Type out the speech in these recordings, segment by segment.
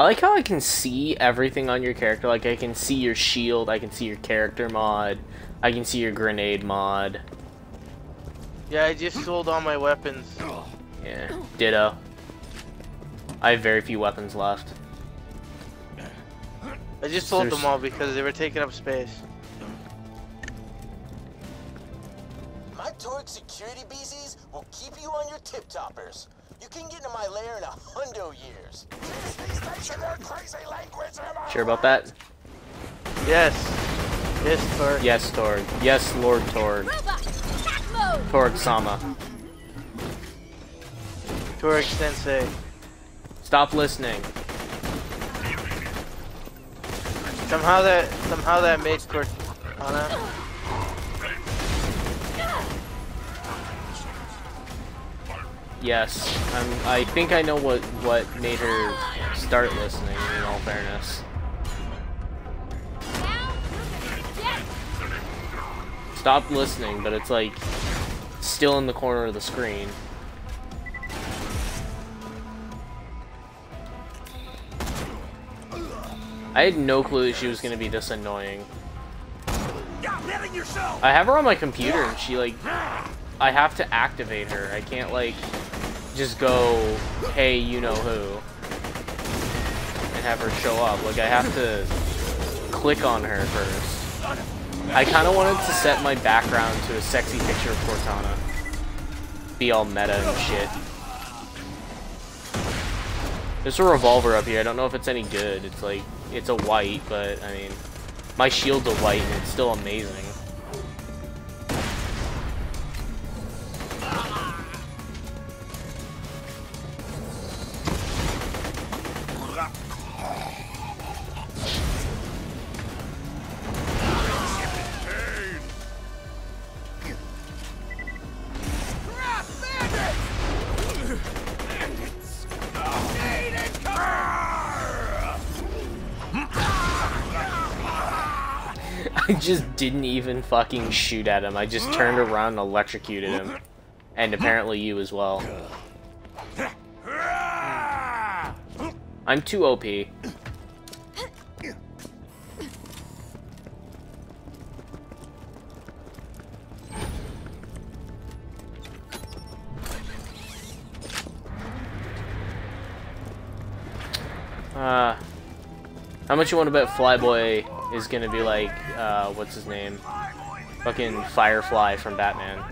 I like how I can see everything on your character. Like, I can see your shield, I can see your character mod, I can see your grenade mod. Yeah, I just sold all my weapons. Yeah, ditto. I have very few weapons left. I just sold There's- them all because they were taking up space. My Torque security BZs will keep you on your tip toppers. You can get into my lair in a hundo years. Sure about that? Yes. Yes, Torque. Yes, Torgue. Yes, Lord Torgue. Robot! Torgue Sama. Torque Sensei. Stop listening. Somehow that somehow that made Cortana. Yes, I'm, I think I know what, what made her start listening, in all fairness. Stop listening, but it's like, still in the corner of the screen. I had no clue that she was gonna be this annoying. I have her on my computer and she like, I have to activate her. I can't like, just go, hey, you know who, and have her show up. Like I have to click on her first. I kind of wanted to set my background to a sexy picture of Cortana. Be all meta and shit. There's a revolver up here. I don't know if it's any good. It's like, it's a white, but I mean, my shield's a white and it's still amazing. Just didn't even fucking shoot at him. I just turned around and electrocuted him. And apparently you as well. I'm too OP. Uh, how much you want to bet Flyboy is gonna be like, uh, what's his name? Fucking Firefly from Batman.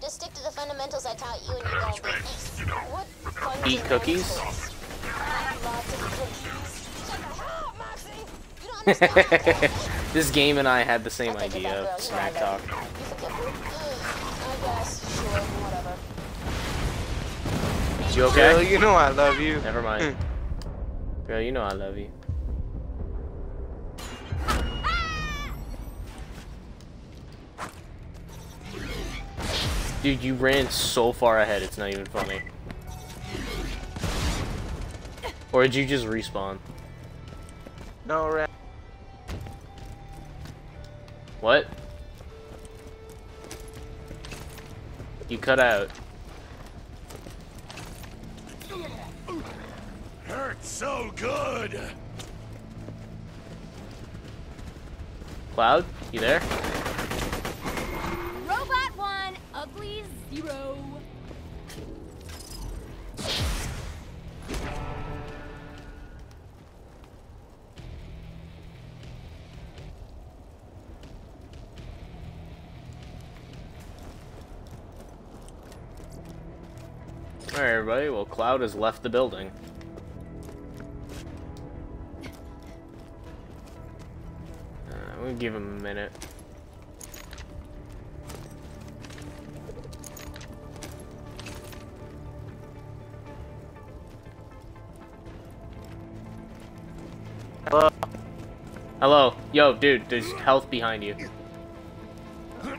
Just stick to the fundamentals I taught you and you're gonna be ace. What fun Eat cookies? Lots of cookies. Shut the hell up, Moxxi! You don't understand. this game and I had the same I'll take it idea of smack talk. You forget me? I guess. Sure. Whatever. You Girl, you know I love you. Never mind. Hmm. Girl, you know I love you. Dude, you ran so far ahead, it's not even funny. Or did you just respawn? No, Rat. What? You cut out. So good. Cloud, you there? Robot one, ugly zero. Alright, everybody. Well, Cloud has left the building. Give him a minute. Hello. Hello. Yo, dude, there's health behind you. Right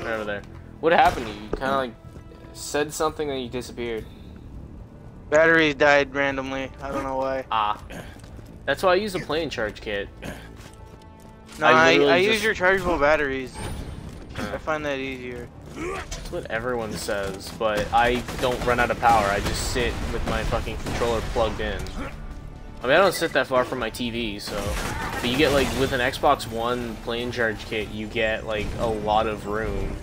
over there. What happened to you? You kind of like said something and you disappeared. Battery died randomly. I don't know why. Ah. That's why I use a plane charge kit. No, I I, I, literally use just- your chargeable batteries. I find that easier. That's what everyone says, but I don't run out of power. I just sit with my fucking controller plugged in. I mean, I don't sit that far from my TV, so... But you get, like, with an Xbox One playing charge kit, you get, like, a lot of room.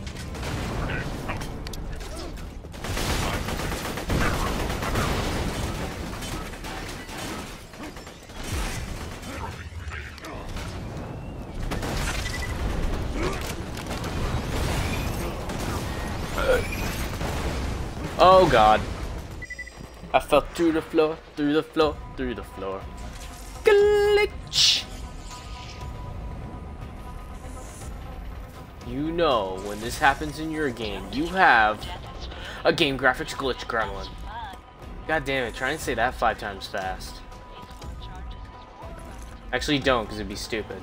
Oh god. I fell through the floor, through the floor, through the floor. Glitch! You know, when this happens in your game, you have a game graphics glitch gremlin. God damn it, try and say that five times fast. Actually don't, because it'd be stupid.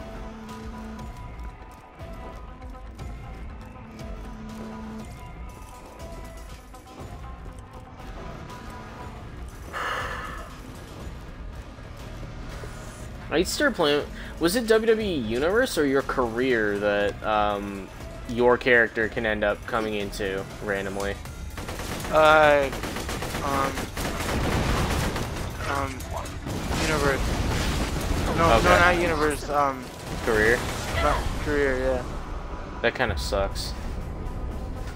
I started playing. Was it WWE Universe or your career that um, your character can end up coming into randomly? Uh, um, um, universe. No, Okay. no, not universe. Um, Career? not career. Yeah. That kind of sucks.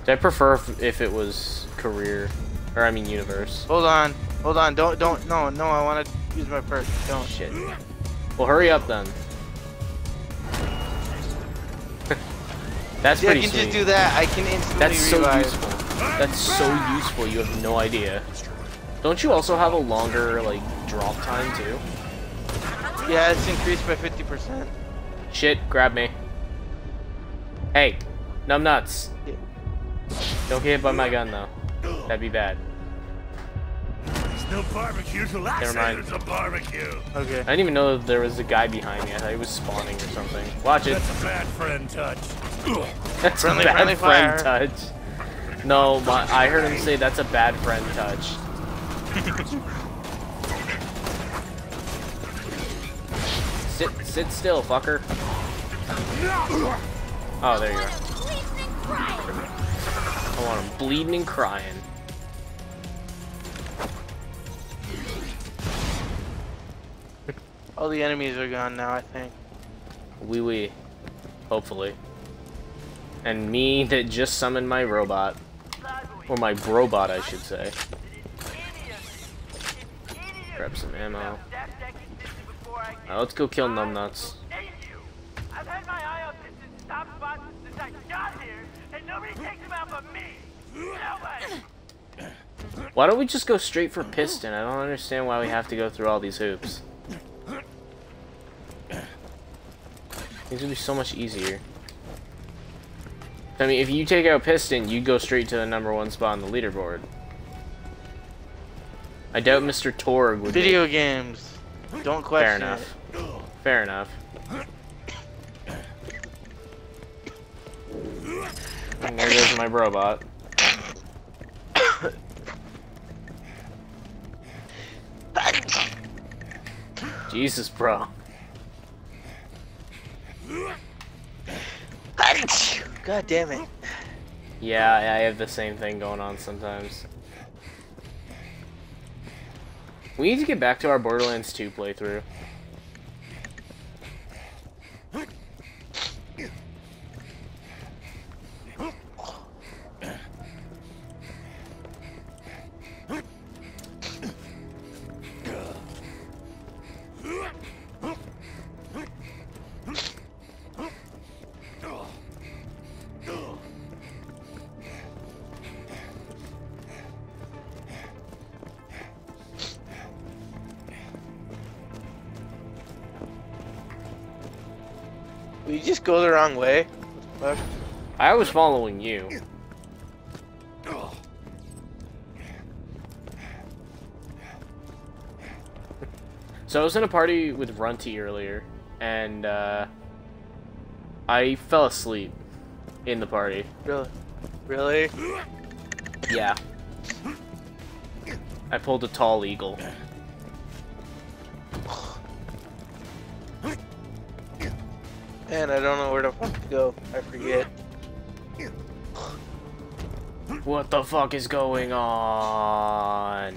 I prefer if, if it was career, or I mean universe. Hold on, hold on. Don't, don't. No, no. I want to use my perk. Don't. Shit. Well, hurry up then. That's I pretty can sweet. just do that. I can instantly That's so revive. useful. That's so useful. You have no idea. Don't you also have a longer like drop time too? Yeah, it's increased by 50%. Shit, grab me. Hey, numbnuts. Yeah. Don't get hit by my gun though. That'd be bad. There's no barbecue till I Never mind. there's a barbecue. Okay. I didn't even know that there was a guy behind me. I thought he was spawning or something. Watch it. That's a bad friend touch. Ugh. That's Friendly, a bad friendly friend fire. touch. No, my, I heard him say that's a bad friend touch. sit, sit still, fucker. Oh, there you are. Bleeding and crying. I want him bleeding and crying. All the enemies are gone now, I think. Wee wee. Hopefully. And me that just summoned my robot. Or my brobot, I should say. Grab some ammo. Now let's go kill numbnuts. Why don't we just go straight for piston? I don't understand why we have to go through all these hoops. These would be so much easier. I mean, if you take out piston, you go straight to the number one spot on the leaderboard. I doubt Mr. Torgue would. Video Make... games. Don't question Fair enough. it. Fair enough. And there goes my robot. Jesus, bro. God damn it. Yeah, I have the same thing going on sometimes. We need to get back to our Borderlands 2 playthrough. We just go the wrong way. The? I was following you. So I was in a party with Runty earlier, and uh, I fell asleep in the party. Really? Really? Yeah. I pulled a tall eagle. Man, I don't know where to go. I forget. What the fuck is going on?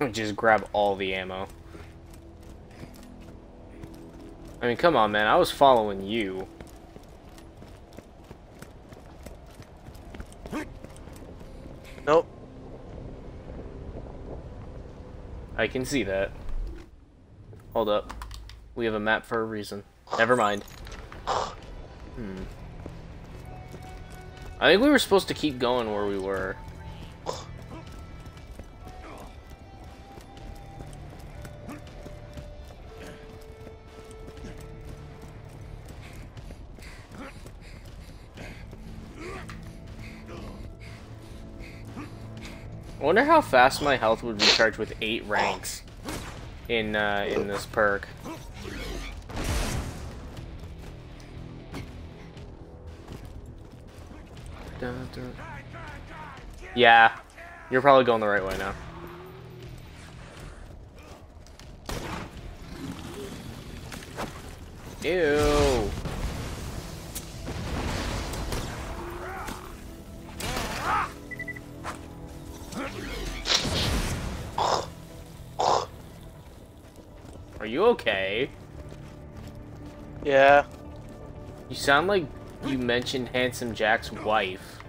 Just grab all the ammo. I mean, come on, man. I was following you. I can see that. Hold up. We have a map for a reason. Never mind. Hmm. I think we were supposed to keep going where we were. Wonder how fast my health would recharge with eight ranks in uh, in this perk. Yeah, you're probably going the right way now. Ew. Are you okay? Yeah. You sound like you mentioned Handsome Jack's wife.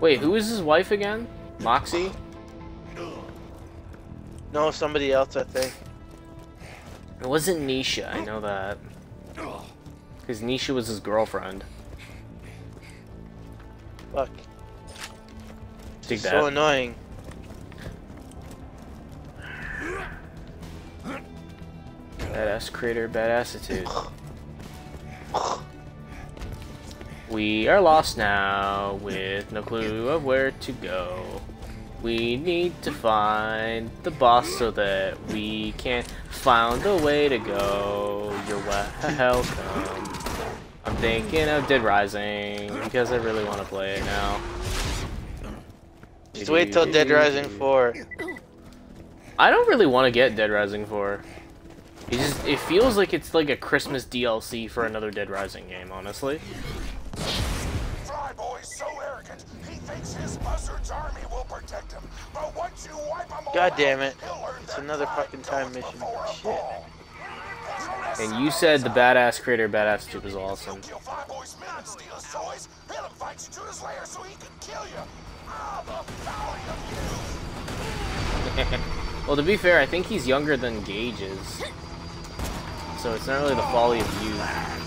Wait, who is his wife again? Moxxi? No, somebody else, I think. It wasn't Nisha, I know that. Because Nisha was his girlfriend. Fuck. Dig that. So annoying. Badass Crater, badass attitude. We are lost now, with no clue of where to go. We need to find the boss so that we can find a way to go. You're welcome. I'm thinking of Dead Rising, because I really want to play it now. Just wait till Dead Rising 4. I don't really want to get Dead Rising 4. It just it feels like it's like a Christmas DLC for another Dead Rising game, honestly. Flyboy's so arrogant, he thinks his buzzard's army will protect him. But once you wipe him God damn it. It's another fucking time mission. Shit. And you said the badass crater, badass tube is awesome. Kill Flyboy's men and steal his toys. He'll invite you to his lair so he can kill you. The folly of you. well, to be fair, I think he's younger than Gaige is. So it's not really the folly of youth.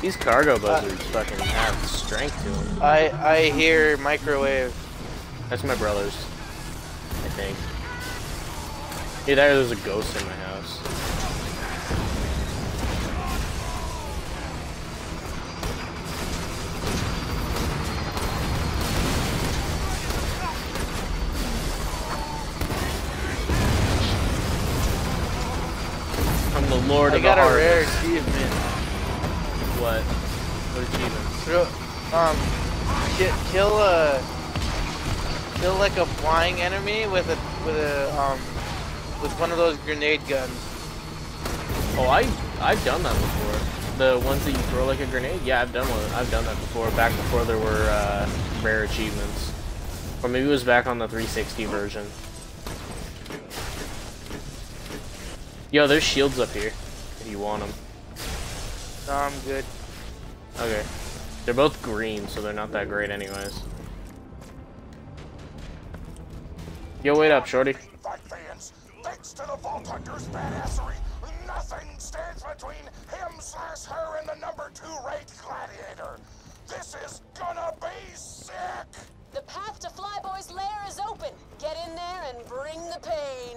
These cargo buzzards fucking have strength to them. I I hear microwave. That's my brother's, think. Either there's a ghost in my house. I'm the lord I of the got a rare achievement. What? What achievement? Um, kill a kill like a flying enemy with a with a um with one of those grenade guns. Oh, I I've done that before. The ones that you throw like a grenade. Yeah, I've done one. I've done that before. Back before there were uh, rare achievements, or maybe it was back on the 360 version. Yo, there's shields up here if you want them. No, I'm good. Okay, they're both green, so they're not that great, anyways. Yo, wait up, shorty. Thanks to the Vault Hunter's badassery, nothing stands between him slash her and the number two ranked gladiator. This is gonna be sick! The path to Flyboy's lair is open. Get in there and bring the pain.